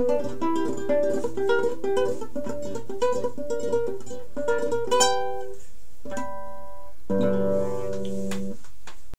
Música